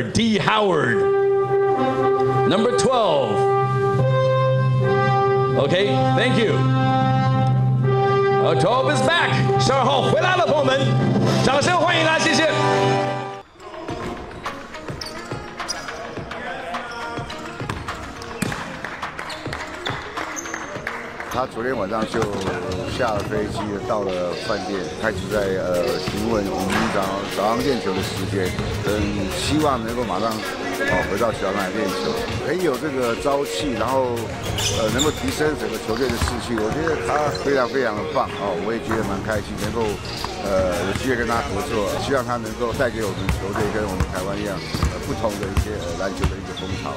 winner, D. Howard. Number 12. Okay, thank you. Uh, 12 is back. 十二号回来了，朋友们，掌声欢迎他， 他昨天晚上就下了飞机，到了饭店，开始在呃询问我们早早上练球的时间，嗯，希望能够马上哦回到球场来练球，很有这个朝气，然后呃能够提升整个球队的士气，我觉得他非常非常的棒哦，我也觉得蛮开心，能够呃有机会跟他合作，希望他能够带给我们球队跟我们台湾一样呃不同的一些呃篮球的一个风潮。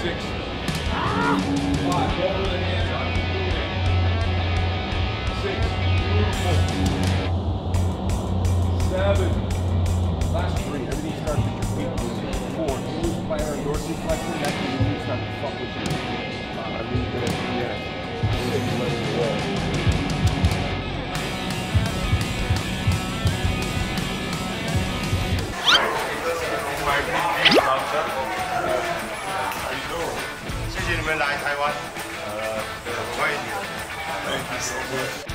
Seven. Last three. Everything starts with your feet. Four. You lose plantar and dorsiflexion. That's when knees start to fuck with you. Uh, I mean, yeah. Six legs away. My big big doctor. How you doing? 谢谢你们来台湾，呃，欢迎你们。Thank you so much.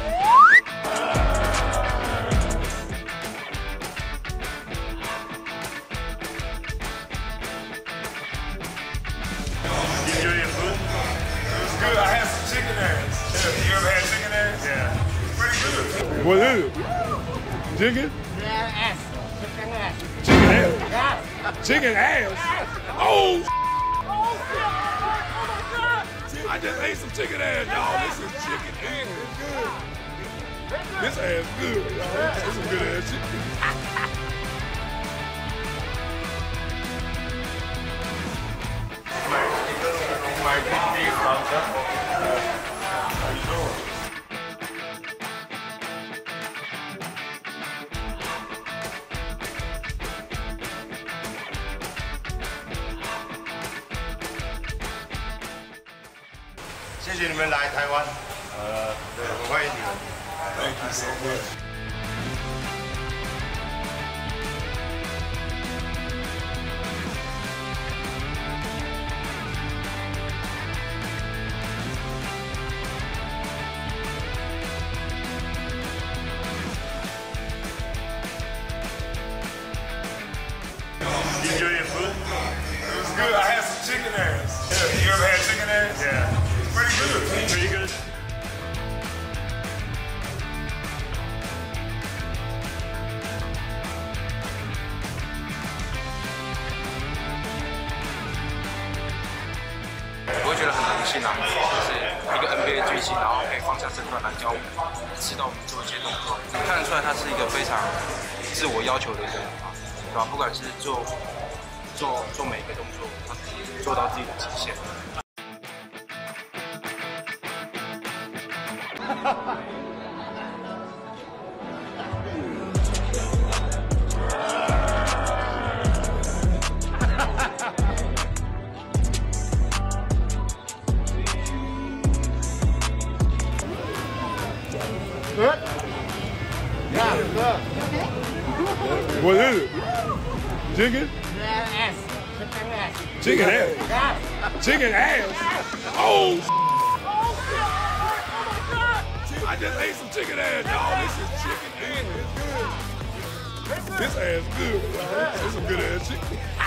Enjoy your food? It was good. I had some chicken ass. Yeah. You ever had chicken ass? Yeah. Pretty good. What is it? Chicken? Ass. Chicken ass. Chicken ass. Yes. Chicken ass. Oh, I just ate some chicken ass, y'all. This is chicken ass. This ass good, y'all. This is good 谢谢你们来台湾，呃，对，我欢迎你们。Thank you so much. Enjoy your food? It was good. I had some chicken ass. 会觉得很荣幸啊，就是一个 NBA 巨星，然后可以放下身段来教我们，指导我们做一些动作，看得出来他是一个非常自我要求的一个人啊，对吧？不管是做做做每一个动作，他做到自己的极限。What is it? Chicken? Ass. Chicken ass. Chicken ass. Yes. Chicken ass. Oh, my God. I just ate some chicken ass, y'all. This is chicken ass. It's good. This ass good, is some good ass chicken. This is good ass chicken.